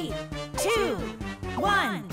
Three, two, one.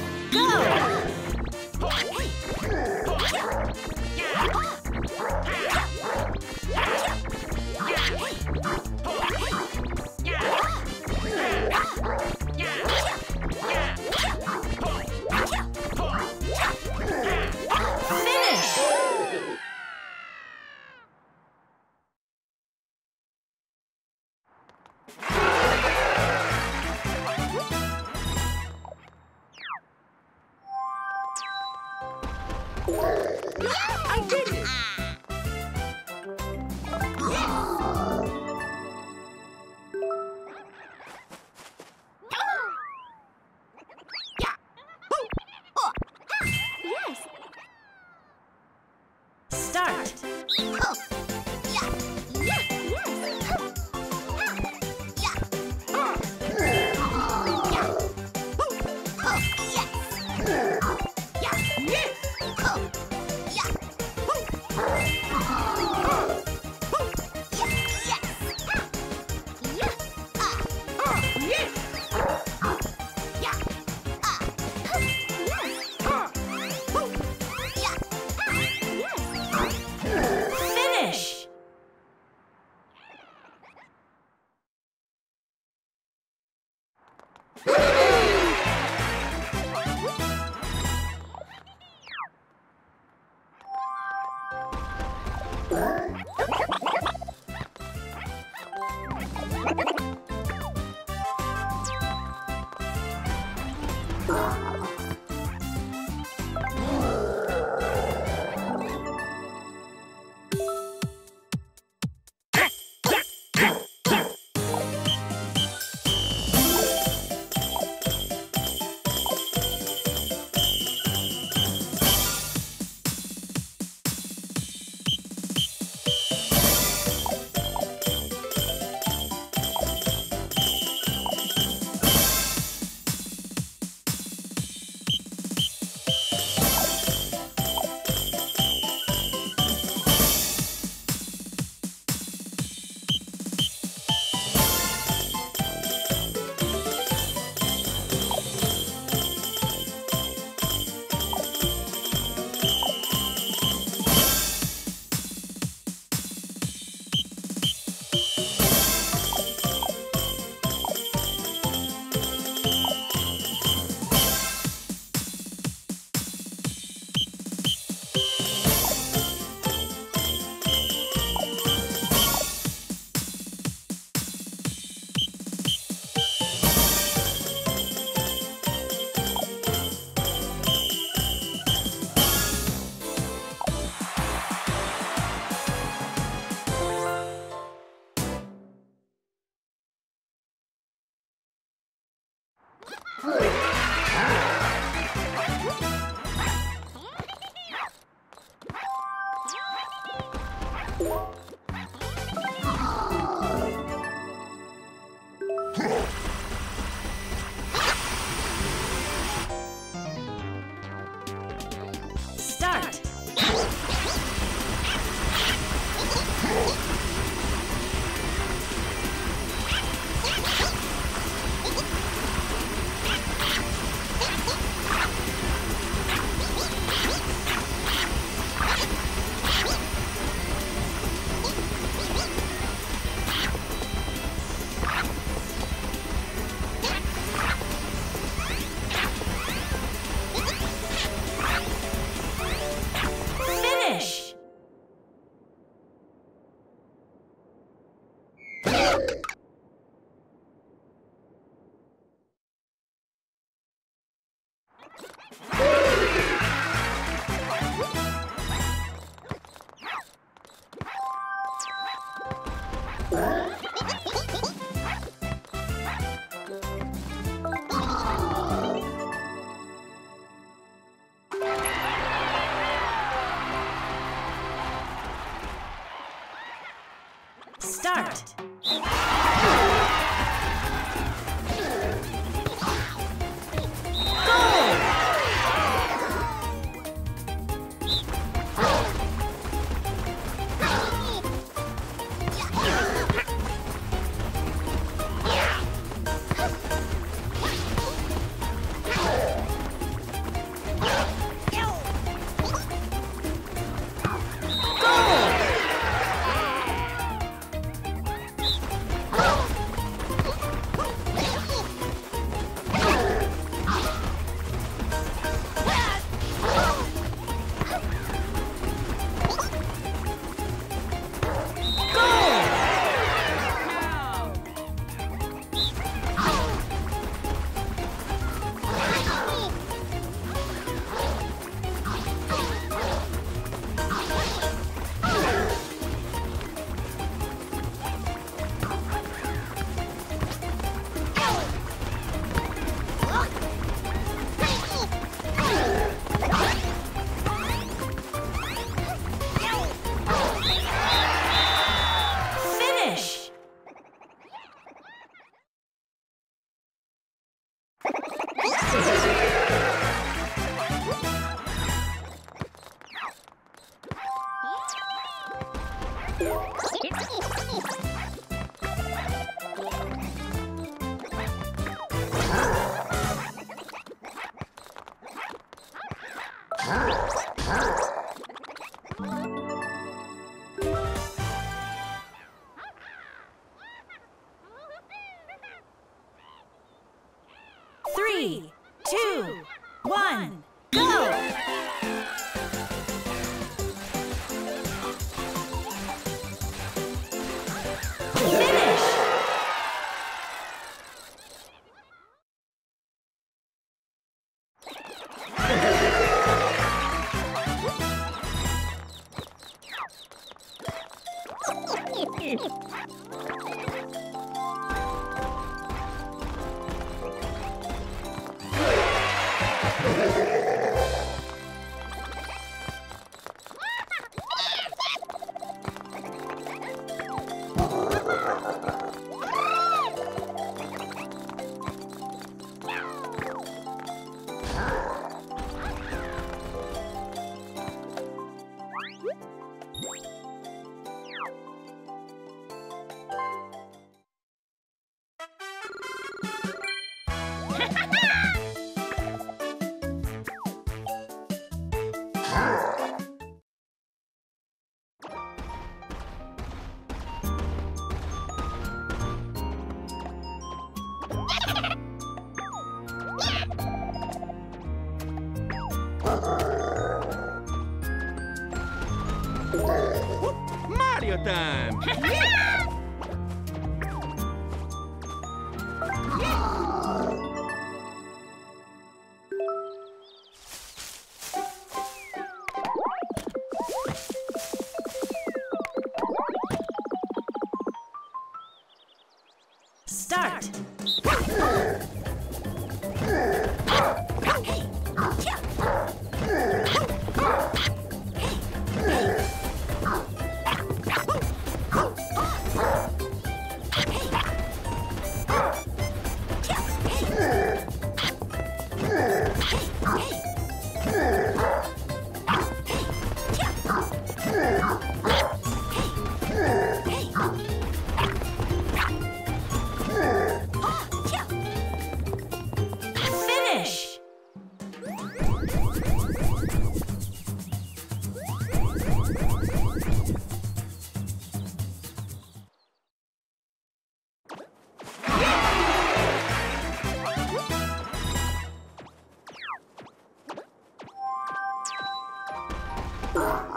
Oh.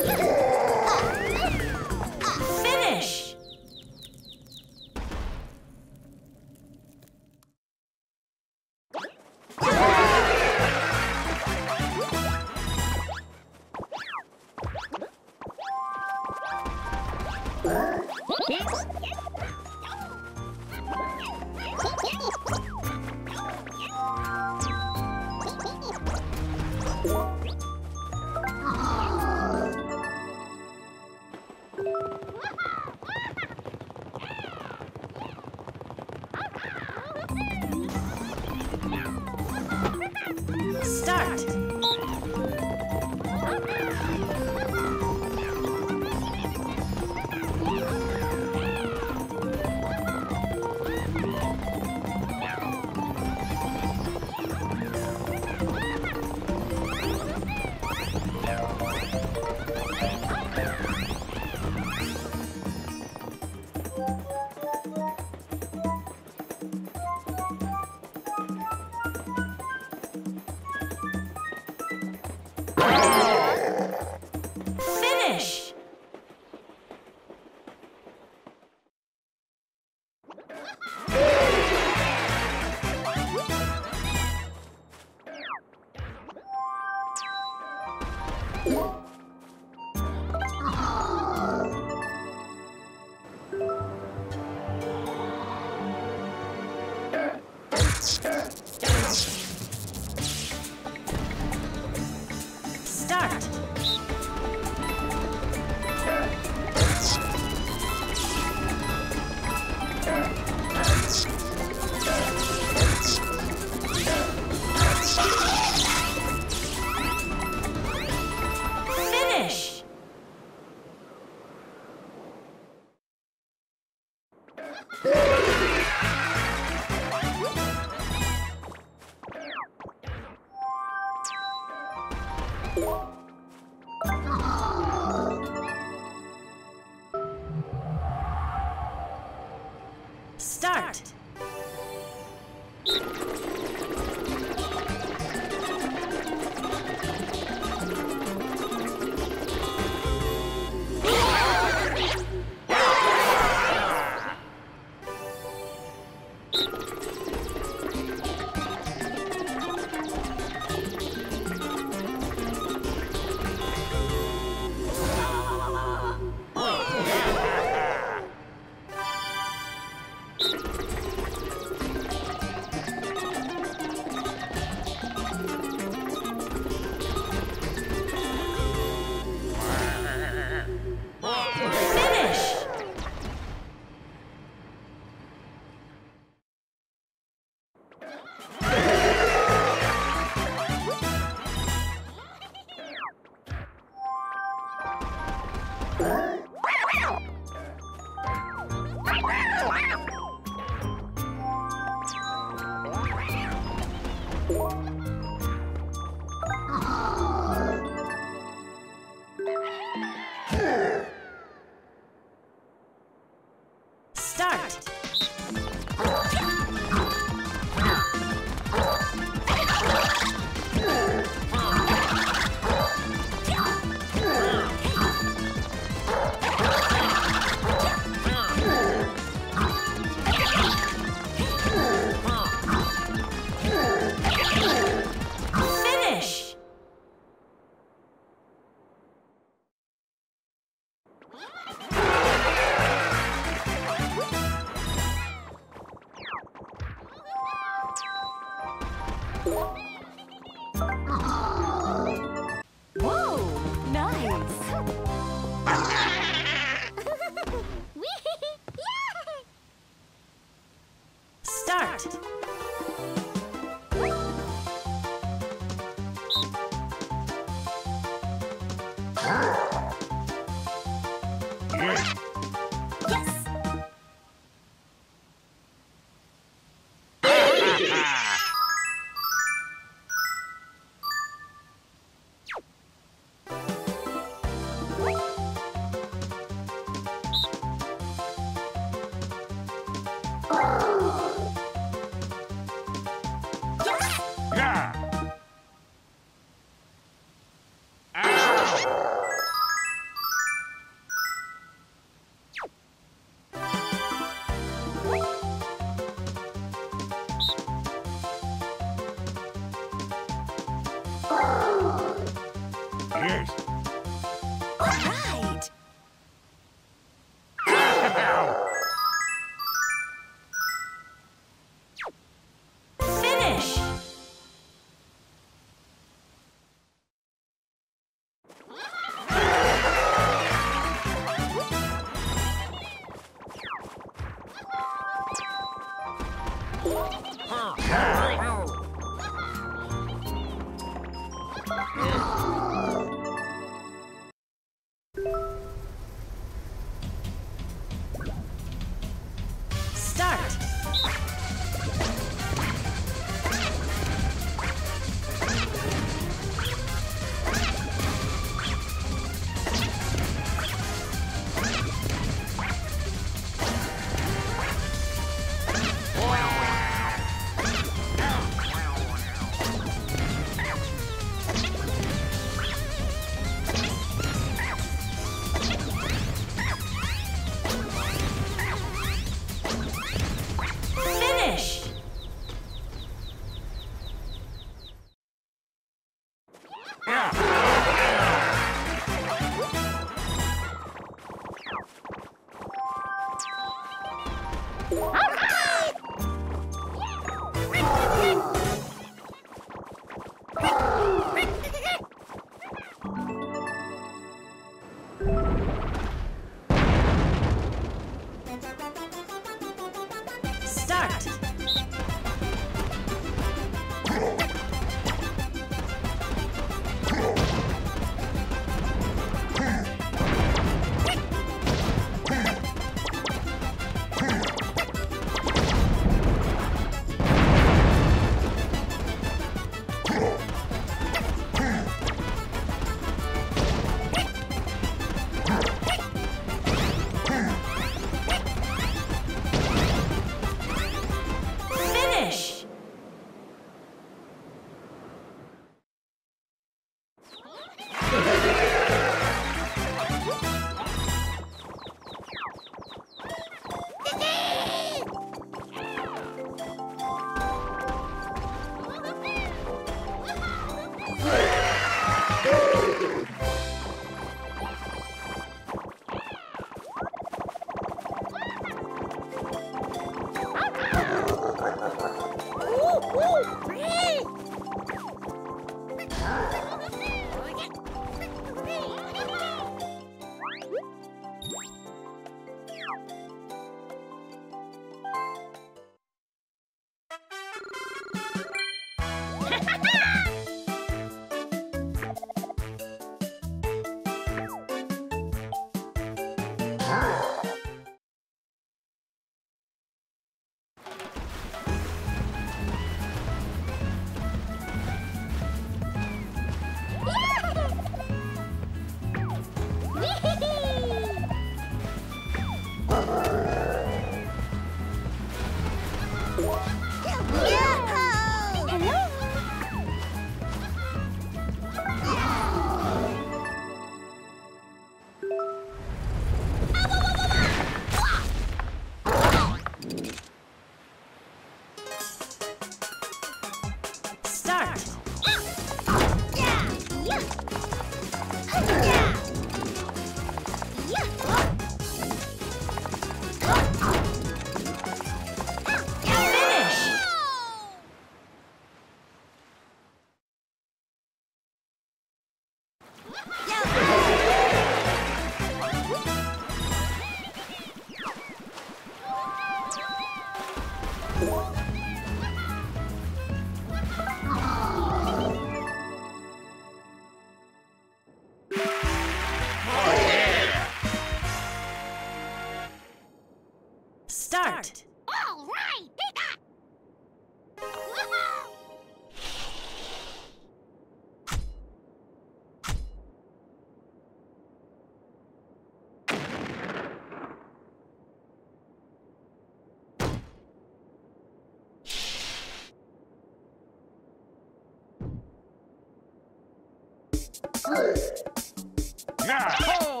Yeah. Oh.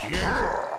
Three,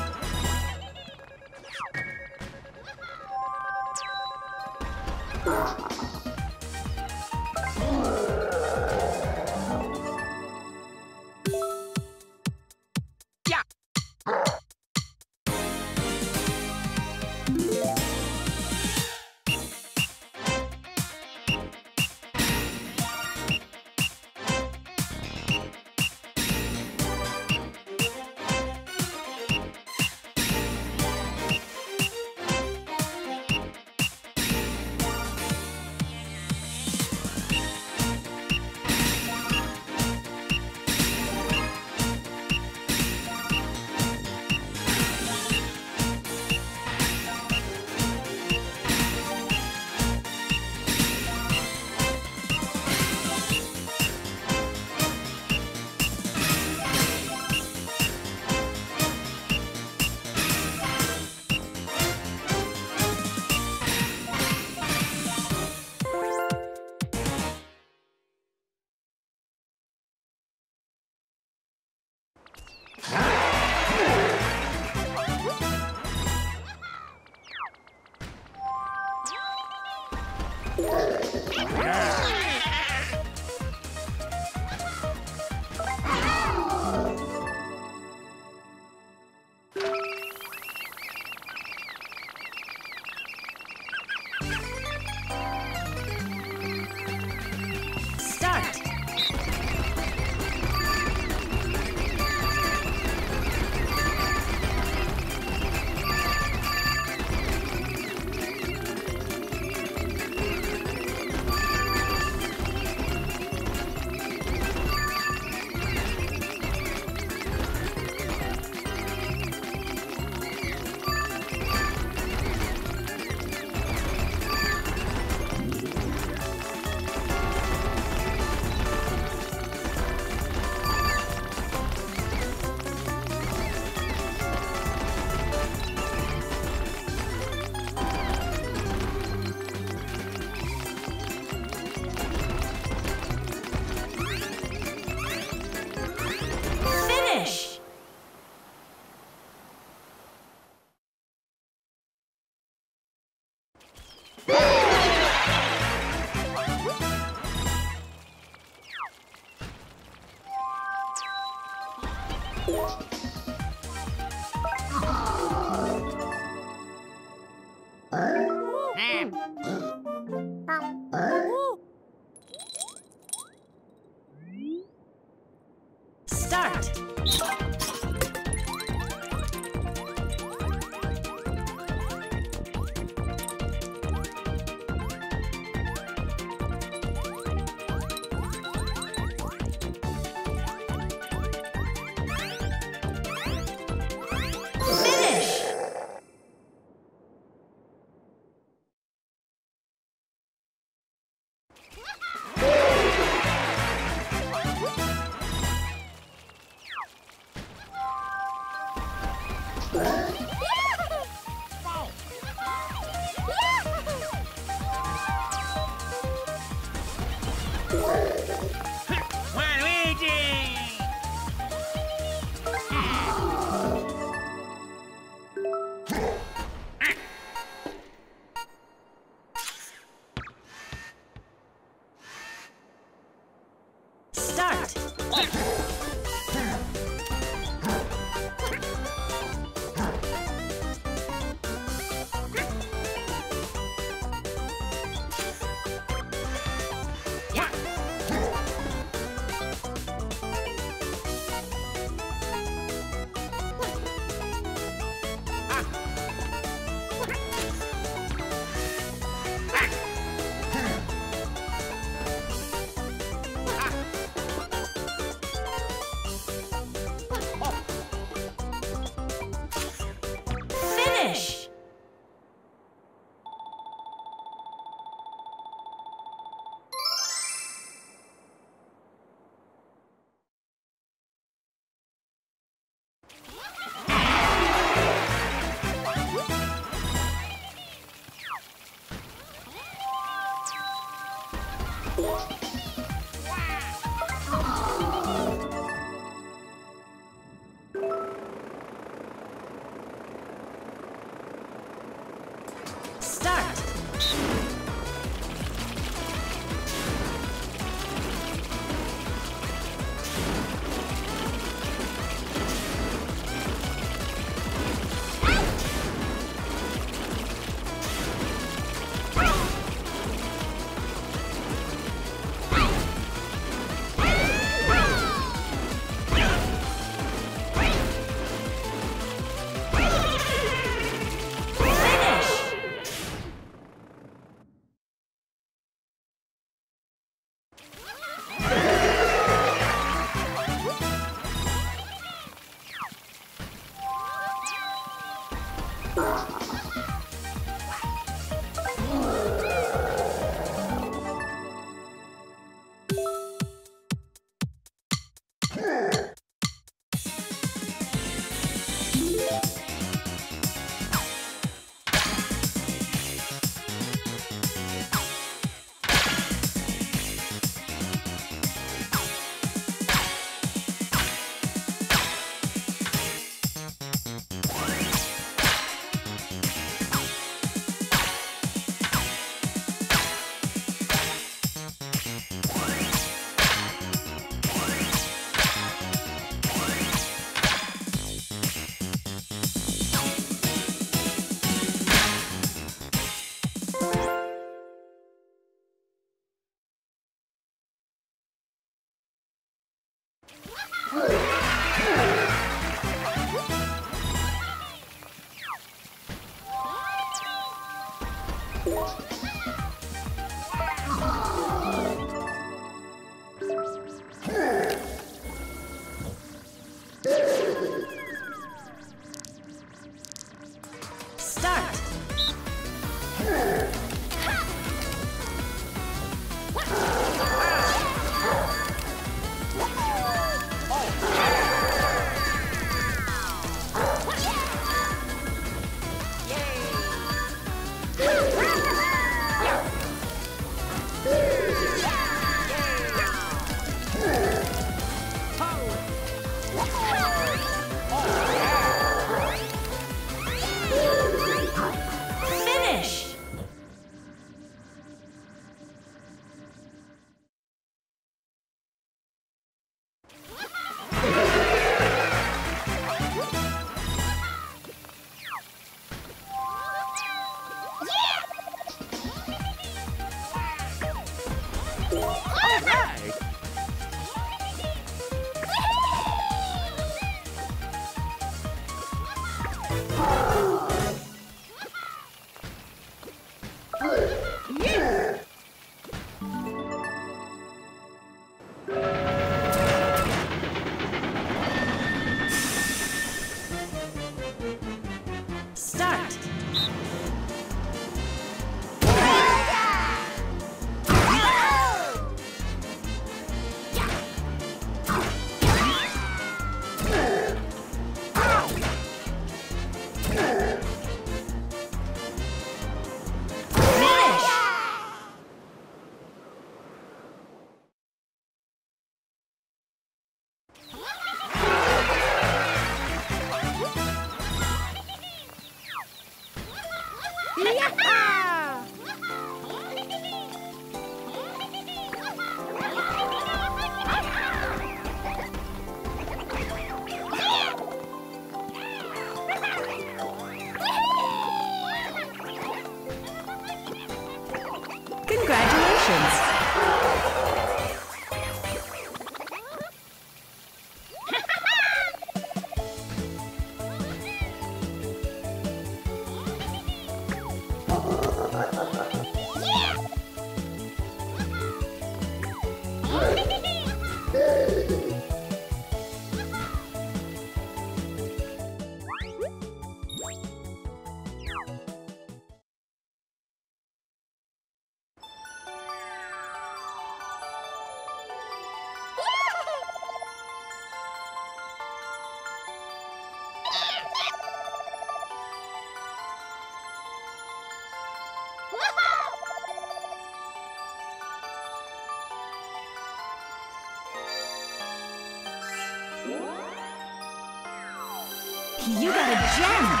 got a gem.